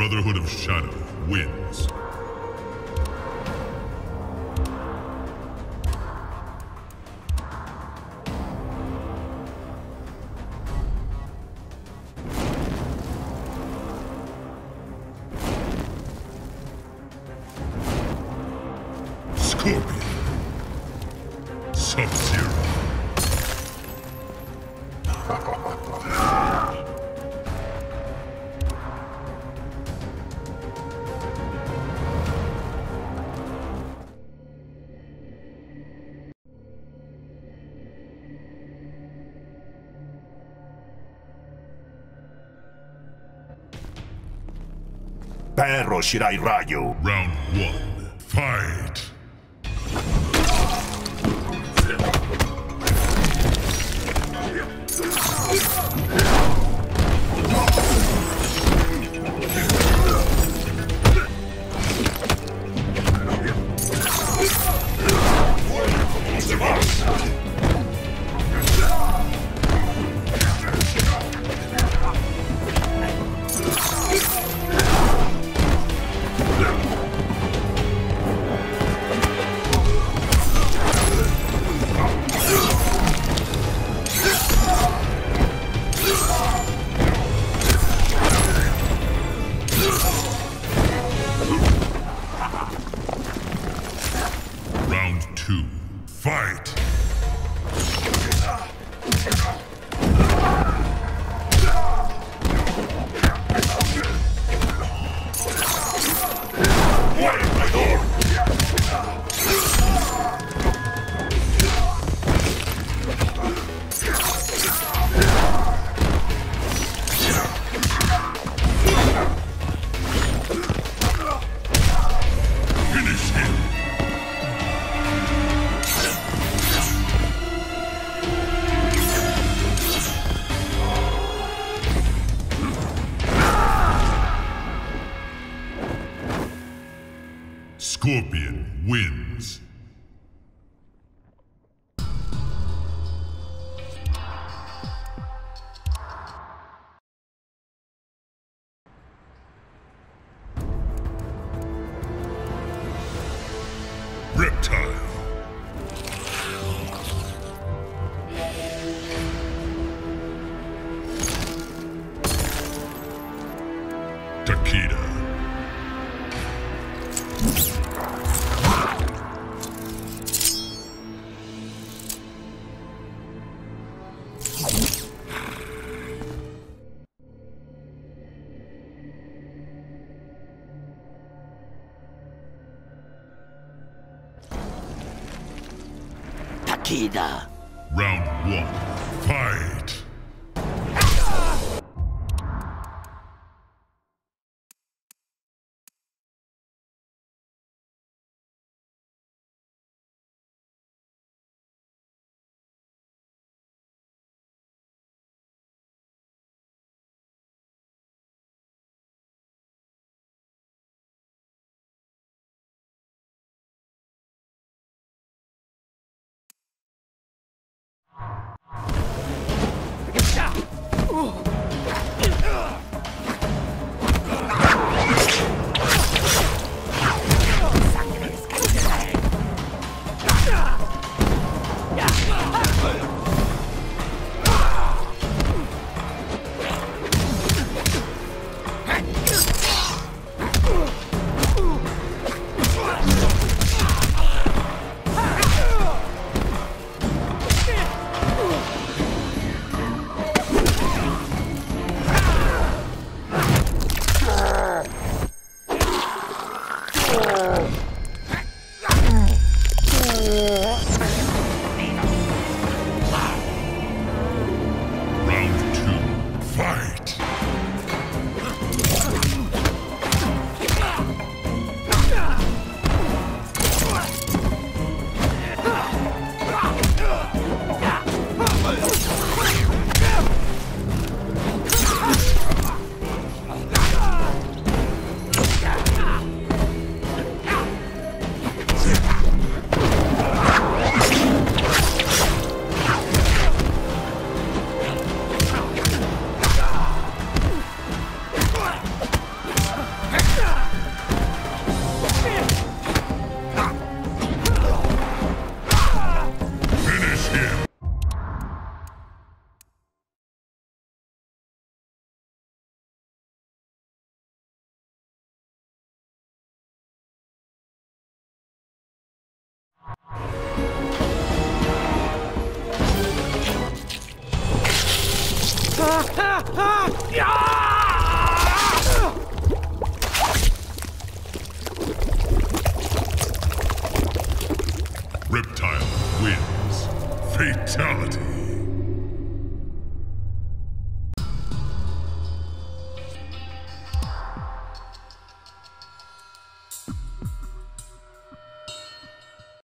Brotherhood of Shadow wins. Scorpion. Perro Shirai Ryu. Round one. Fight. Fight. Finish Scorpion wins. Reptile. Takeda. Round one. Fight. Reptile wins. Fatality.